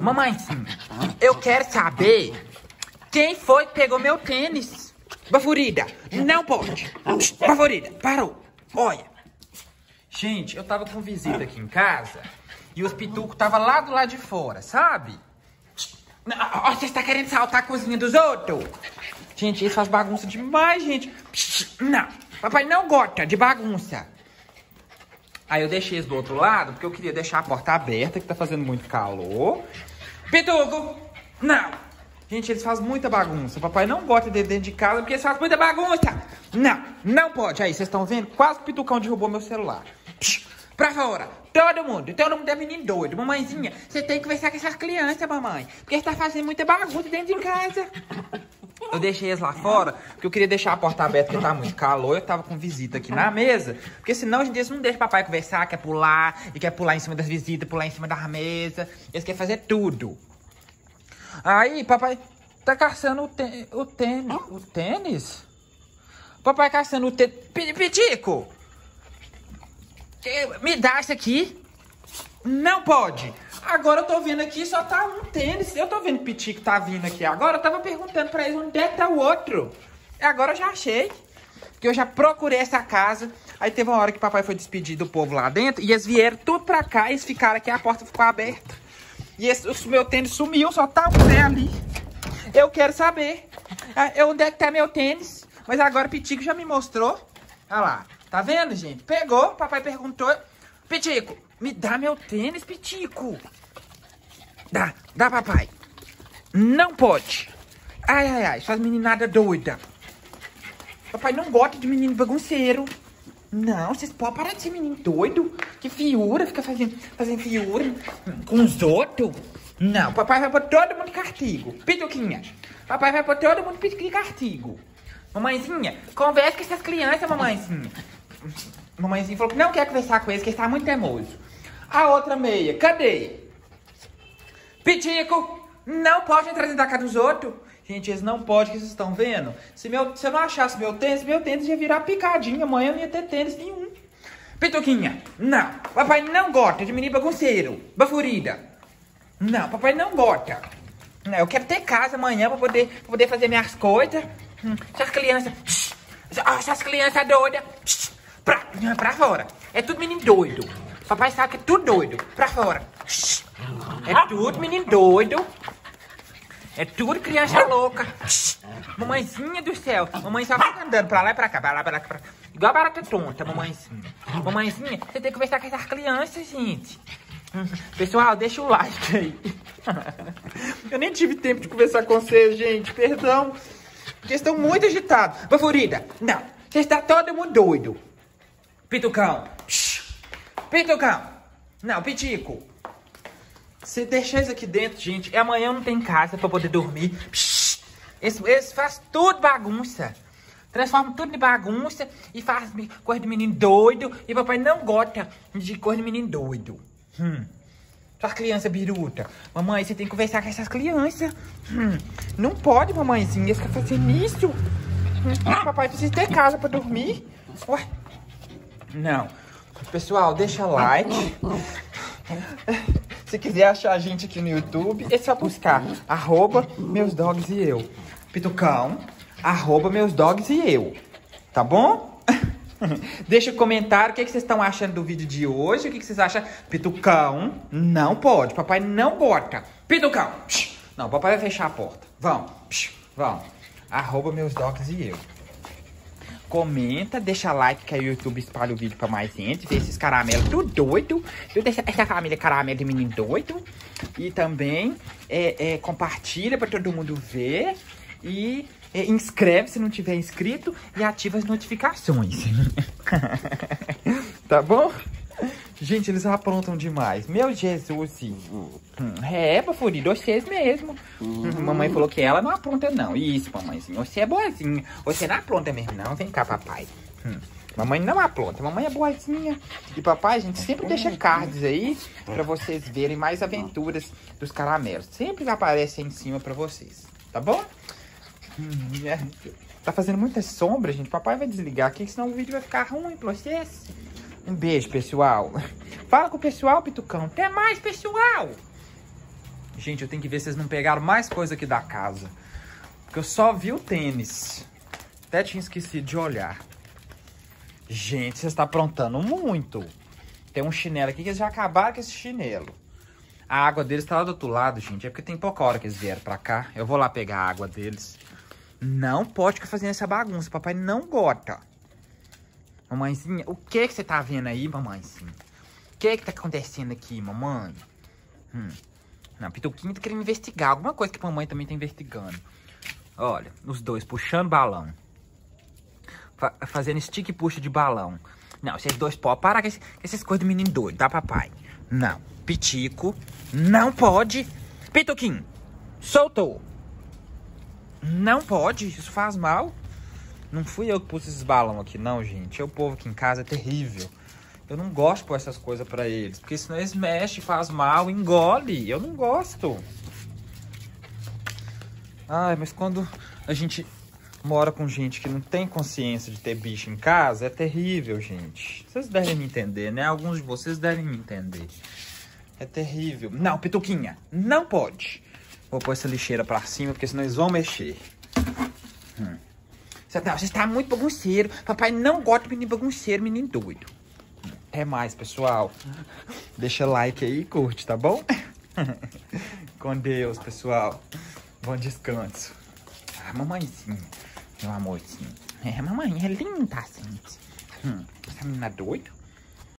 Mamãezinha, eu quero saber quem foi que pegou meu tênis. Baforida, não pode. Baforida, parou. Olha. Gente, eu tava com visita aqui em casa e os pitucos tava lá do lado de fora, sabe? Ó, você está querendo saltar a cozinha dos outros? Gente, eles fazem bagunça demais, gente. Não, papai não gosta de bagunça. Aí eu deixei eles do outro lado, porque eu queria deixar a porta aberta, que tá fazendo muito calor. Pituco, não. Gente, eles fazem muita bagunça. Papai não gosta de dentro de casa, porque eles fazem muita bagunça. Não, não pode. Aí, vocês estão vendo? Quase o Pitucão derrubou meu celular. Psh, pra fora. Todo mundo. Todo mundo é menino doido. Mamãezinha, você tem que conversar com essas crianças, mamãe. Porque eles tá fazendo muita bagunça dentro de casa. Eu deixei eles lá fora, porque eu queria deixar a porta aberta, porque tá muito calor. Eu tava com visita aqui na mesa. Porque senão, hoje em dia, não deixam papai conversar, quer pular, e quer pular em cima das visitas, pular em cima da mesa. Eles querem fazer tudo. Aí, papai tá caçando o, o tênis. O tênis? Papai caçando o tênis. Pitico! Me dá isso aqui. Não pode. Agora eu tô vendo aqui, só tá um tênis. Eu tô vendo o Pitico tá vindo aqui agora. Eu tava perguntando pra eles onde é que tá o outro. Agora eu já achei. Que eu já procurei essa casa. Aí teve uma hora que papai foi despedir do povo lá dentro. E eles vieram tudo pra cá. Eles ficaram aqui, a porta ficou aberta. E esse, o meu tênis sumiu, só tá um pé ali. Eu quero saber ah, onde é que tá meu tênis. Mas agora o Pitico já me mostrou. Olha lá. Tá vendo, gente? Pegou, papai perguntou. Pitico, me dá meu tênis, Pitico. Dá, dá, papai. Não pode. Ai, ai, ai, essas meninadas doidas. Papai não gosta de menino bagunceiro. Não, vocês podem parar de ser menino doido. Que fiura, fica fazendo, fazendo fiura com os outros. Não, papai vai pôr todo mundo de castigo. Pituquinha, papai vai pôr todo mundo de castigo. Mamãezinha, conversa com essas crianças, mamãezinha. Mamãezinha falou que não quer conversar com eles, que está muito teimoso. A outra meia, cadê? Pitico, não pode entrar dentro da casa dos outros. Gente, eles não podem, que vocês estão vendo? Se, meu, se eu não achasse meu tênis, meu tênis ia virar picadinha. Amanhã não ia ter tênis nenhum. Pituquinha, não. Papai não gosta de menino bagunceiro. Bafurida. Não, papai não gosta. Não, eu quero ter casa amanhã pra poder, pra poder fazer minhas coisas. Hum, essas crianças... Essas crianças doidas... Pra, pra fora. É tudo menino doido. Papai sabe que é tudo doido. Pra fora. É tudo menino doido. É tudo criança louca. Mamãezinha do céu. Mamãe só fica andando pra lá e pra cá. Pra lá, pra lá, pra lá. Igual a barata tonta, mamãezinha. Mamãezinha, você tem que conversar com essas crianças, gente. Pessoal, deixa o like aí. Eu nem tive tempo de conversar com vocês, gente. Perdão. Porque estão muito agitados. Baforida, não. Você está todo mundo doido. Pitucão. Pitucão. Não, Pitico. Você deixar isso aqui dentro, gente. E amanhã não tem casa pra poder dormir. Esse, esse faz tudo bagunça. Transforma tudo em bagunça e faz coisa de menino doido. E papai não gosta de coisa de menino doido. Hum. Essas crianças biruta. Mamãe, você tem que conversar com essas crianças. Hum. Não pode, mamãezinha, ficar fazendo isso. Hum. Papai precisa ter casa pra dormir. Ué. Não. Pessoal, deixa like. Se quiser achar a gente aqui no YouTube, é só buscar arroba meus dogs e eu. Pitucão, arroba meus dogs e eu. Tá bom? Deixa um comentário o que, que vocês estão achando do vídeo de hoje. O que, que vocês acham? Pitucão, não pode. Papai não bota. Pitucão. Não, papai vai fechar a porta. Vão. Vão. Arroba meus dogs e eu comenta, deixa like que aí o YouTube espalha o vídeo pra mais gente. Vê esses caramelos tudo doido. Essa, essa família caramelo de menino doido. E também é, é, compartilha pra todo mundo ver. E é, inscreve se não tiver inscrito e ativa as notificações. tá bom? Gente, eles aprontam demais. Meu Jesus. Hum, é, Bafurido, vocês mesmo. Hum. Mamãe falou que ela não apronta, não. Isso, mamãezinha. Você é boazinha. Você não apronta mesmo, não. Vem cá, papai. Hum. Mamãe não apronta, mamãe é boazinha. E papai, a gente sempre deixa cards aí pra vocês verem mais aventuras dos caramelos. Sempre aparece aí em cima pra vocês, tá bom? Hum, é. Tá fazendo muita sombra, gente. Papai vai desligar aqui, senão o vídeo vai ficar ruim pra vocês. Um beijo, pessoal. Fala com o pessoal, Pitucão. Até mais, pessoal. Gente, eu tenho que ver se vocês não pegaram mais coisa aqui da casa. Porque eu só vi o tênis. Até tinha esquecido de olhar. Gente, vocês estão aprontando muito. Tem um chinelo aqui que eles já acabaram com esse chinelo. A água deles tá lá do outro lado, gente. É porque tem pouca hora que eles vieram pra cá. Eu vou lá pegar a água deles. Não pode ficar fazendo essa bagunça. Papai não gosta. Mamãezinha, o que que você tá vendo aí, mamãezinha? O que que tá acontecendo aqui, mamãe? Hum. Não, Pituquinha tá querendo investigar. Alguma coisa que a mamãe também tá investigando. Olha, os dois puxando balão. Fa fazendo stick puxa de balão. Não, vocês dois podem parar com, esse, com essas coisas de menino doido, tá, papai? Não. Pitico, não pode. Pituquinho, soltou. Não pode, isso faz mal. Não fui eu que pus esses balão aqui, não, gente. É o povo aqui em casa, é terrível. Eu não gosto de pôr essas coisas pra eles. Porque senão eles mexem, faz mal, engole. Eu não gosto. Ai, mas quando a gente mora com gente que não tem consciência de ter bicho em casa, é terrível, gente. Vocês devem me entender, né? Alguns de vocês devem me entender. É terrível. Não, Pituquinha, não pode. Vou pôr essa lixeira pra cima, porque senão eles vão mexer. Hum. Não, você está muito bagunceiro. Papai não gosta de menino bagunceiro, menino doido. Até mais, pessoal. Deixa like aí e curte, tá bom? Com Deus, pessoal. Bom descanso. Ah, mamãezinha. Meu amorzinho. É, mamãe é linda, gente. Hum, essa menina doida.